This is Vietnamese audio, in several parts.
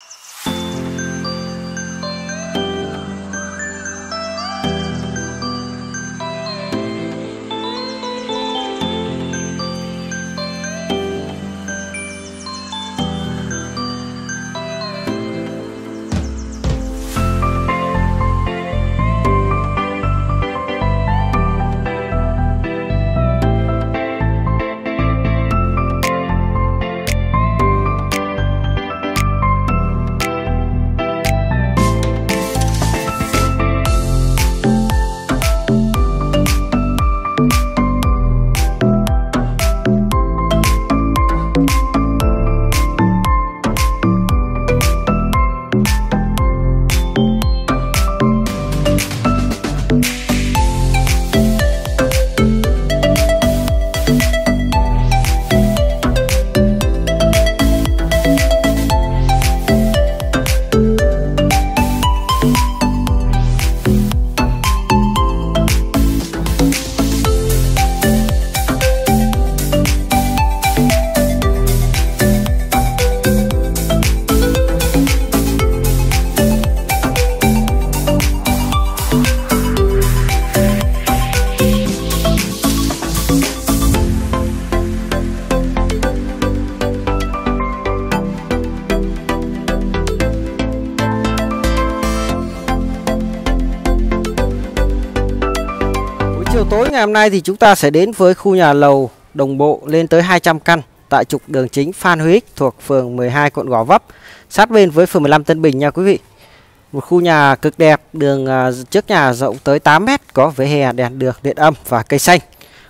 you chiều tối ngày hôm nay thì chúng ta sẽ đến với khu nhà lầu đồng bộ lên tới 200 căn tại trục đường chính Phan Huy thuộc phường 12 quận Gò Vấp, sát bên với phường 15 Tân Bình nha quý vị. Một khu nhà cực đẹp, đường à, trước nhà rộng tới 8 m, có vỉa hè, đèn đường, điện âm và cây xanh.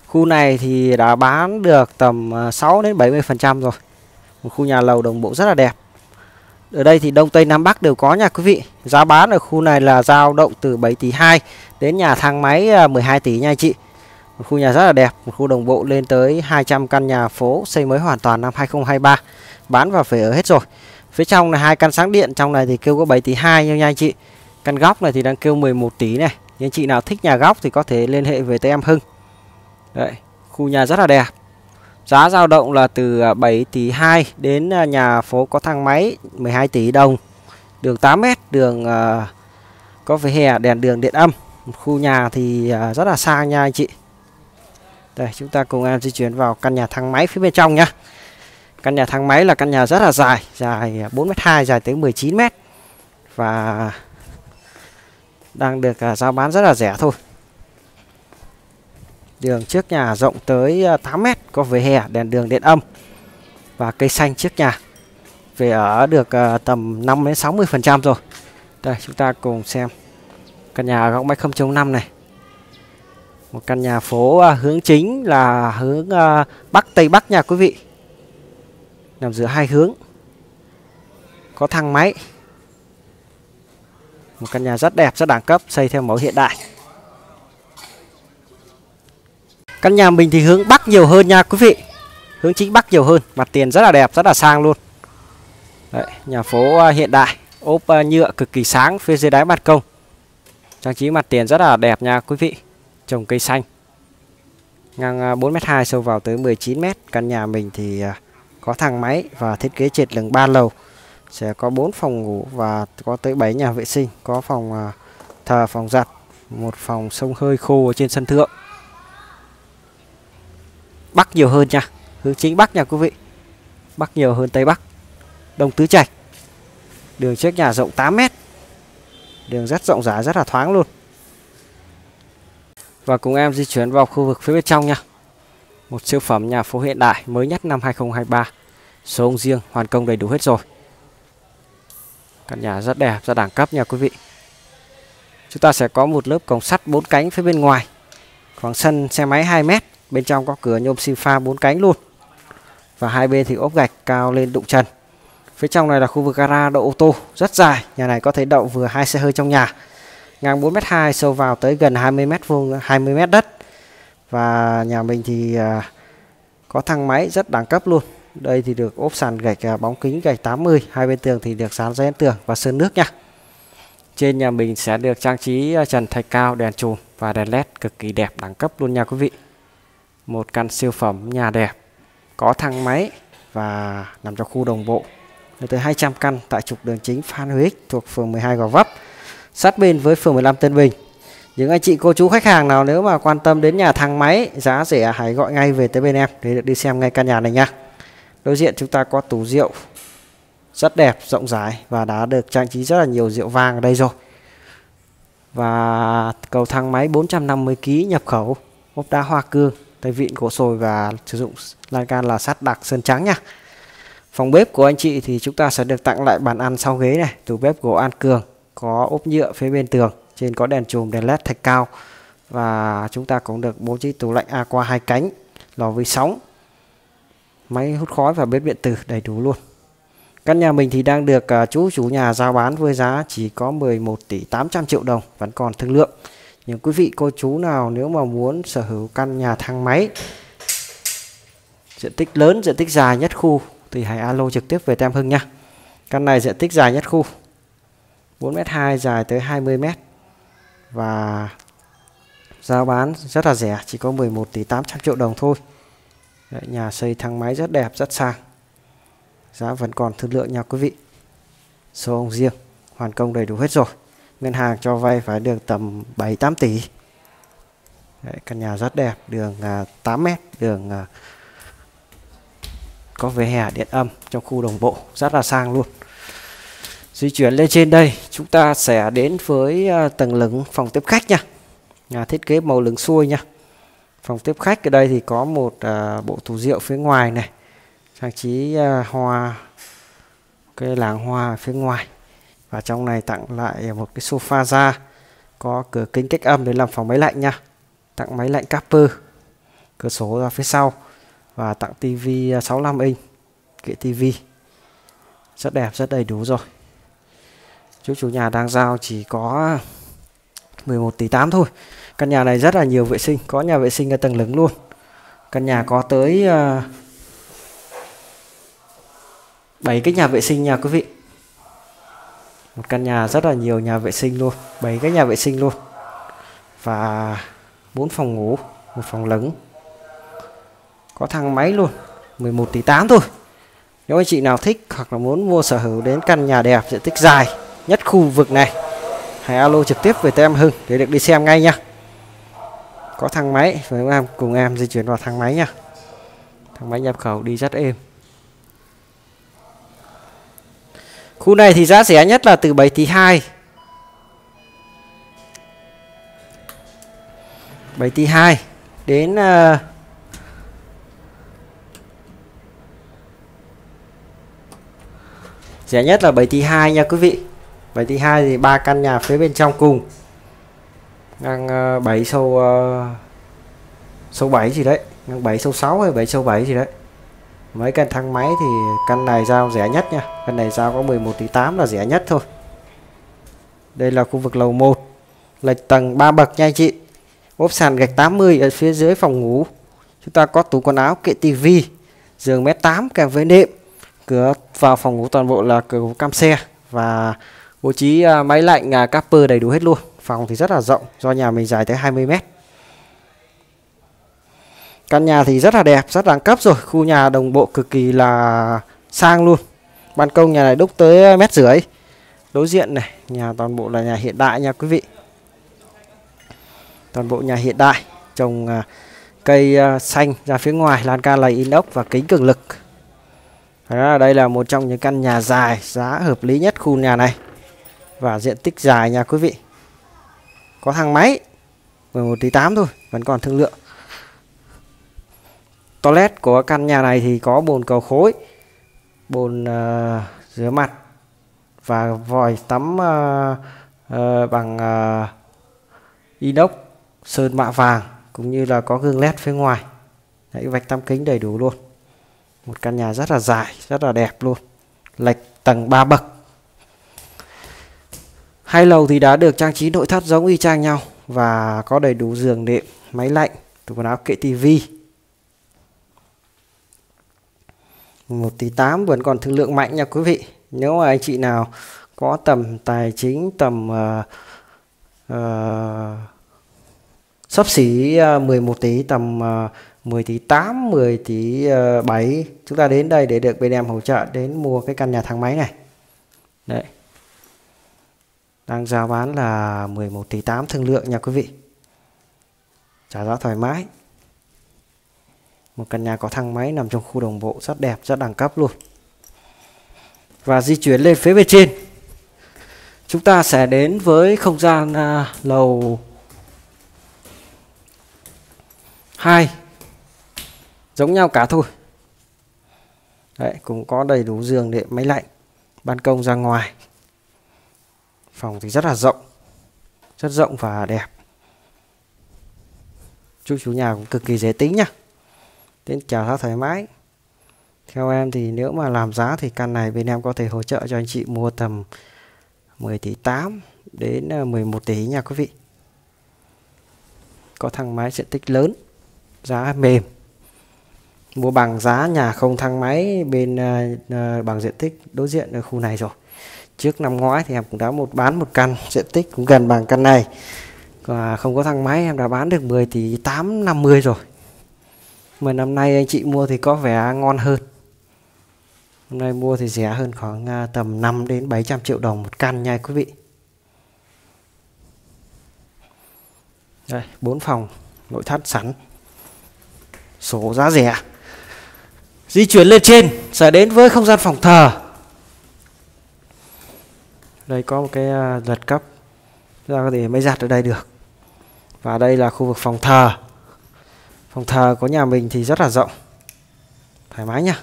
Khu này thì đã bán được tầm à, 6 đến 70% rồi. Một khu nhà lầu đồng bộ rất là đẹp. Ở đây thì Đông Tây Nam Bắc đều có nha quý vị. Giá bán ở khu này là dao động từ 7 tỷ 2 đến nhà thang máy à, 12 tỷ nha anh chị. Một khu nhà rất là đẹp, một khu đồng bộ lên tới 200 căn nhà phố xây mới hoàn toàn năm 2023. Bán và phải ở hết rồi. Phía trong là hai căn sáng điện, trong này thì kêu có 7 tỷ 2 nha anh chị. Căn góc này thì đang kêu 11 tỷ này. Nhưng chị nào thích nhà góc thì có thể liên hệ với tới em Hưng. Đấy, khu nhà rất là đẹp. Giá dao động là từ à, 7 tỷ 2 đến à, nhà phố có thang máy 12 tỷ đồng. Đường 8 m, đường uh, có vỉa hè, đèn đường điện âm. Khu nhà thì uh, rất là sang nha anh chị. Đây, chúng ta cùng em di chuyển vào căn nhà thang máy phía bên trong nhá. Căn nhà thang máy là căn nhà rất là dài, dài 4m2, dài tới 19m. Và đang được uh, giao bán rất là rẻ thôi. Đường trước nhà rộng tới ờ, 8m, có vỉa hè, đèn đường điện âm và cây xanh trước nhà. Về ở được ờ, tầm 5 đến 60% rồi. Đây chúng ta cùng xem căn nhà góc máy 0.5 này. Một căn nhà phố ờ, hướng chính là hướng bắc tây bắc nha quý vị. Nằm giữa hai hướng. Có thang máy. Một căn nhà rất đẹp, rất đẳng cấp, xây theo mẫu hiện đại. Căn nhà mình thì hướng Bắc nhiều hơn nha quý vị. Hướng chính Bắc nhiều hơn Mặt tiền rất là đẹp, rất là sang luôn. Đấy, Nhà phố à, hiện đại Ốp à, nhựa cực kỳ sáng phía dưới đáy mặt công. Trang trí mặt tiền rất là đẹp nha quý vị. Trồng cây xanh. Ngang à, 4m2 sâu vào tới 19m Căn nhà mình thì có thang máy và thiết kế trệt lửng 3 lầu. Sẽ có 4 phòng ngủ và có tới 7 nhà vệ sinh. Có phòng thờ, phòng giặt Một phòng sông hơi khô ở trên sân thượng. Bắc nhiều hơn nha. Hướng chính Bắc nha quý vị. Bắc nhiều hơn Tây Bắc. Đông Tứ Trạch. Đường trước nhà rộng 8 mét. Đường rất rộng rãi rất là thoáng luôn. Và cùng em di chuyển vào khu vực phía bên trong nha. Một siêu phẩm nhà phố hiện đại mới nhất năm 2023 Số ông riêng hoàn công đầy đủ hết rồi. Căn nhà rất đẹp, rất đẳng cấp nha quý vị. Chúng ta sẽ có một lớp cổng sắt 4 cánh phía bên ngoài. Khoảng sân xe máy 2 mét bên trong có cửa nhôm xi pha bốn cánh luôn. Và hai bên thì ốp gạch cao lên đụng trần phía trong này là khu vực gara đậu ô tô, rất dài. Nhà này có thể đậu vừa hai xe hơi trong nhà. Ngang 4m2 sâu vào tới gần 20m vuông 20m đất. Và nhà mình thì à, có thang máy rất đẳng cấp luôn. Đây thì được ốp sàn gạch à, bóng kính gạch 80 hai bên tường thì được dán tường và sơn nước nha. Trên nhà mình sẽ được trang trí à, trần thạch cao, đèn chùm và đèn led cực kỳ đẹp, đẳng cấp luôn nha quý vị một căn siêu phẩm nhà đẹp, có thang máy và nằm trong khu đồng bộ. Lên tới 200 căn tại trục đường chính Phan Huy thuộc phường 12 Gò Vấp, sát bên với phường 15 Tân Bình. Những anh chị, cô chú, khách hàng nào nếu mà quan tâm đến nhà thang máy, giá rẻ, hãy gọi ngay về tới bên em để được đi xem ngay căn nhà này nha. Đối diện chúng ta có tủ rượu rất đẹp, rộng rãi và đã được trang trí rất là nhiều rượu vang ở đây rồi. Và cầu thang máy 450 kg nhập khẩu ốp đá hoa cương tay vịn gỗ sồi và sử dụng lan can là sắt đặc sơn trắng nha. Phòng bếp của anh chị thì chúng ta sẽ được tặng lại bàn ăn sau ghế này. Tủ bếp gỗ an cường có ốp nhựa phía bên tường, trên có đèn chùm, đèn led thạch cao. Và chúng ta cũng được bố trí tủ lạnh aqua hai cánh, lò vi sóng, máy hút khói và bếp điện tử đầy đủ luôn. Căn nhà mình thì đang được à, chú, chủ nhà giao bán với giá chỉ có 11 tỷ 800 triệu đồng, vẫn còn thương lượng những quý vị cô chú nào nếu mà muốn sở hữu căn nhà thang máy diện tích lớn diện tích dài nhất khu thì hãy alo trực tiếp về Tem Hưng nha. Căn này diện tích dài nhất khu 4m2 dài tới 20m và giao bán rất là rẻ chỉ có 11 tỷ 800 triệu đồng thôi. Đấy, nhà xây thang máy rất đẹp rất sang. Giá vẫn còn thương lượng nha quý vị. Số ông riêng hoàn công đầy đủ hết rồi ngân hàng cho vay phải được tầm 7 8 tỷ. Đấy, căn nhà rất đẹp đường à, 8 mét đường à, có vỉa hè điện âm trong khu đồng bộ rất là sang luôn. Di chuyển lên trên đây chúng ta sẽ đến với à, tầng lửng phòng tiếp khách nha. Nhà thiết kế màu lửng xuôi nha. Phòng tiếp khách ở đây thì có một à, bộ tủ rượu phía ngoài này. Trang trí à, hoa cái làng hoa phía ngoài và trong này tặng lại một cái sofa da có cửa kính cách âm để làm phòng máy lạnh nha. Tặng máy lạnh Capper cửa sổ ra phía sau. Và tặng tivi à, 65 inch kệ tivi. Rất đẹp, rất đầy đủ rồi. Chú chủ nhà đang giao chỉ có 11 tỷ 8 thôi. Căn nhà này rất là nhiều vệ sinh, có nhà vệ sinh ở tầng lửng luôn. Căn nhà có tới à, 7 cái nhà vệ sinh nha quý vị một căn nhà rất là nhiều nhà vệ sinh luôn bảy cái nhà vệ sinh luôn. Và bốn phòng ngủ một phòng lớn, có thang máy luôn 11 tỷ 8 thôi. Nếu anh chị nào thích hoặc là muốn mua sở hữu đến căn nhà đẹp diện tích dài nhất khu vực này hãy alo trực tiếp về tem Hưng để được đi xem ngay nha. Có thang máy với em cùng em di chuyển vào thang máy nha. Thang máy nhập khẩu đi rất êm. Khu này thì giá rẻ nhất là từ 7 tỷ 2 7 tỷ 2 đến uh, rẻ nhất là 7 tỷ 2 nha quý vị. 7 tỷ 2 thì ba căn nhà phía bên trong cùng. Ngang ờ, uh, 7 sâu uh, sâu 7 gì đấy ngang 7 sâu 6 hay 7 sâu 7 gì đấy mấy căn thang máy thì căn này giao rẻ nhất nha. Căn này giao có 11 tỷ 8 là rẻ nhất thôi. Đây là khu vực lầu 1 lệch tầng 3 bậc nha anh chị. Ốp sàn gạch 80 ở phía dưới phòng ngủ. Chúng ta có tủ quần áo kệ tivi giường mét 8 kèm với nệm. Cửa vào phòng ngủ toàn bộ là cửa cam xe và bố trí à, máy lạnh à, capper đầy đủ hết luôn. Phòng thì rất là rộng, do nhà mình dài tới 20 mét căn nhà thì rất là đẹp rất đẳng cấp rồi. Khu nhà đồng bộ cực kỳ là sang luôn. Ban công nhà này đúc tới mét rưỡi. Đối diện này nhà toàn bộ là nhà hiện đại nha quý vị. Toàn bộ nhà hiện đại trồng à, cây à, xanh ra phía ngoài lan can lầy inox và kính cường lực. Đó, đây là một trong những căn nhà dài giá hợp lý nhất khu nhà này. Và diện tích dài nha quý vị. Có thang máy 11 tỷ 8 thôi vẫn còn thương lượng toilet của căn nhà này thì có bồn cầu khối bồn uh, rửa mặt và vòi tắm uh, uh, bằng uh, inox sơn mạ vàng cũng như là có gương led phía ngoài. Đấy, vạch tăm kính đầy đủ luôn. Một căn nhà rất là dài rất là đẹp luôn. Lệch tầng 3 bậc. Hai lầu thì đã được trang trí nội thất giống y chang nhau và có đầy đủ giường đệm máy lạnh tủ quần áo kệ tivi 1 tỷ 8 vẫn còn thương lượng mạnh nha quý vị. Nếu mà anh chị nào có tầm tài chính tầm uh, uh, sắp xỉ uh, 11 tỷ tầm uh, 10 tỷ 8 10 tỷ uh, 7 chúng ta đến đây để được bên em hỗ trợ đến mua cái căn nhà thang máy này. Đấy. Đang giao bán là 11 tỷ 8 thương lượng nha quý vị. Trả giá thoải mái một căn nhà có thang máy nằm trong khu đồng bộ rất đẹp rất đẳng cấp luôn. Và di chuyển lên phía bên trên. Chúng ta sẽ đến với không gian à, lầu 2 giống nhau cả thôi. Đấy, cũng có đầy đủ giường để máy lạnh ban công ra ngoài. Phòng thì rất là rộng rất rộng và đẹp. Chú chủ nhà cũng cực kỳ dễ tính nhá đến chào giá thoải mái theo em thì nếu mà làm giá thì căn này bên em có thể hỗ trợ cho anh chị mua tầm 10 tỷ 8 đến ờ, 11 tỷ nha quý vị. Có thang máy diện tích lớn giá mềm. Mua bằng giá nhà không thang máy bên uh, bằng diện tích đối diện ở khu này rồi. Trước năm ngoái thì em cũng đã một bán một căn diện tích cũng gần bằng căn này. Và không có thang máy em đã bán được 10 tỷ 8 50 rồi mà năm nay anh chị mua thì có vẻ ngon hơn. Hôm nay mua thì rẻ hơn khoảng à, tầm 5 đến 700 triệu đồng một căn nha quý vị. Đây, bốn phòng, nội thất sẵn. Sổ giá rẻ. Di chuyển lên trên, sẽ đến với không gian phòng thờ. Đây có một cái giật lật cấp ra có thể máy giặt ở đây được. Và đây là khu vực phòng thờ phòng thờ của nhà mình thì rất là rộng. Thoải mái nhá.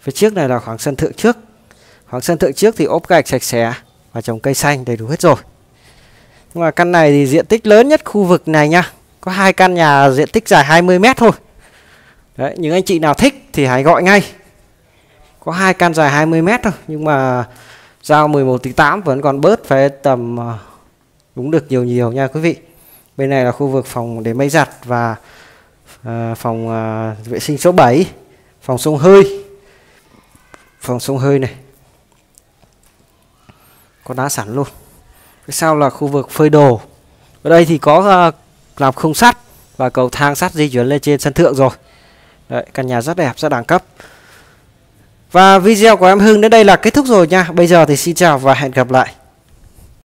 Phía trước này là khoảng sân thượng trước. Khoảng sân thượng trước thì ốp gạch sạch sẽ và trồng cây xanh đầy đủ hết rồi. Nhưng mà căn này thì diện tích lớn nhất khu vực này nhá. Có hai căn nhà diện tích dài 20 mét thôi. Đấy, những anh chị nào thích thì hãy gọi ngay. Có hai căn dài 20 mét thôi nhưng mà giao 11 tỷ 8 vẫn còn bớt phải tầm ờ, đúng được nhiều nhiều nha quý vị. Bên này là khu vực phòng để máy giặt và Ờ, phòng à, vệ sinh số 7 phòng sông hơi. Phòng sông hơi này. Có đá sẵn luôn. Cái sau là khu vực phơi đồ. Ở đây thì có à, làm khung sắt và cầu thang sắt di chuyển lên trên sân thượng rồi. Đấy, căn nhà rất đẹp rất đẳng cấp. Và video của em Hưng đến đây là kết thúc rồi nha. Bây giờ thì xin chào và hẹn gặp lại.